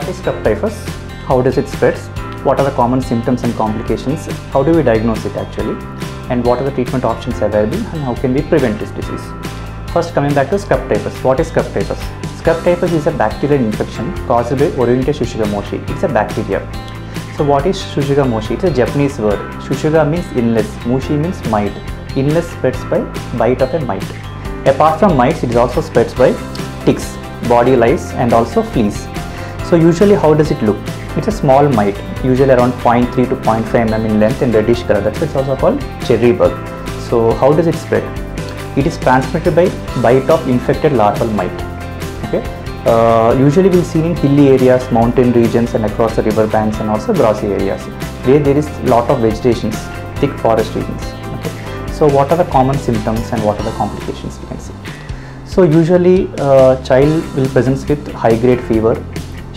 What is scrub typhus? How does it spread? What are the common symptoms and complications? How do we diagnose it actually? And what are the treatment options available and how can we prevent this disease? First coming back to scrub typhus. What is scrub typhus? Scrub typhus is a bacterial infection caused by Orientia tsutsugamushi. It's a bacteria. So what is tsutsugamushi? It's a Japanese word. Shushiga means illness. Mushi means mite. Illness spreads by bite of a mite. Apart from mites, it is also spreads by ticks, body lice and also fleas. So usually how does it look? It's a small mite, usually around 0.3 to 0.5 mm in length and reddish color. That's why it's also called cherry bug. So how does it spread? It is transmitted by bite of infected larval mite. Okay. Uh, usually we'll see in hilly areas, mountain regions and across the river banks and also grassy areas where there is a lot of vegetations, thick forest regions. Okay. So what are the common symptoms and what are the complications we can see? So usually uh, child will present with high grade fever,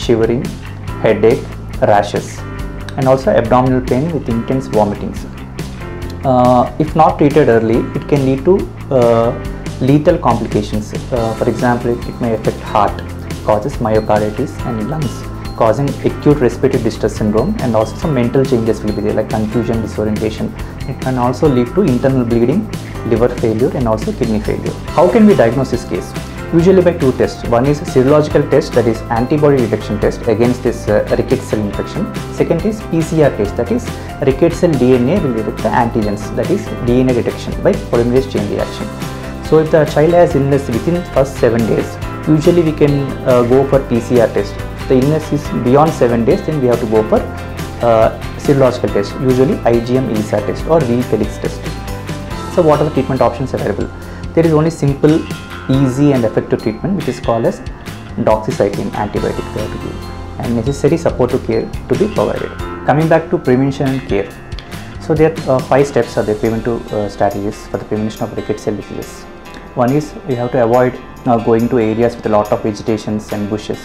shivering, headache, rashes and also abdominal pain with intense vomitings. Uh, if not treated early, it can lead to uh, lethal complications. Uh, for example, it, it, may affect heart, causes myocarditis and lungs, causing acute respiratory distress syndrome and also some mental changes will be there like confusion, disorientation. It can also lead to internal bleeding, liver failure and also kidney failure. How can we diagnose this case? Usually by two tests. One is serological test that is antibody detection test against this uh, rickettsial infection. Second is PCR test that is rickettsial DNA will detect the antigens that is DNA detection by polymerase chain reaction. So if the child has illness within first 7 days, usually we can uh, go for PCR test. If the illness is beyond 7 days then we have to go for uh, serological test, usually IgM ELISA test or Weil-Felix test. So what are the treatment options available? There is only simple, easy and effective treatment which is called as doxycycline antibiotic therapy and necessary supportive care to be provided. Coming back to prevention and care. So there are uh, five steps are the preventive uh, strategies for the prevention of rickettsial diseases. One is we have to avoid now going to areas with a lot of vegetations and bushes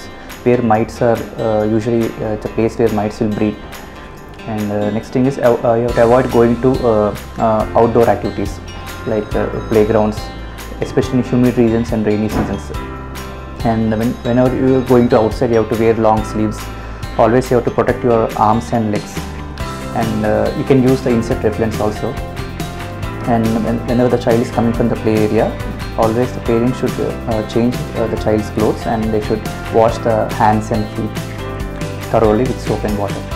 where mites are uh, usually uh, a place where mites will breed and uh, next thing is uh, you have to avoid going to uh, uh, outdoor activities like playgrounds especially in humid regions and rainy seasons. And when, whenever you are going to outside you have to wear long sleeves. Always you have to protect your arms and legs. And you can use the insect repellents also. And when, whenever the child is coming from the play area always the parents should uh, change uh, the child's clothes and they should wash the hands and feet thoroughly with soap and water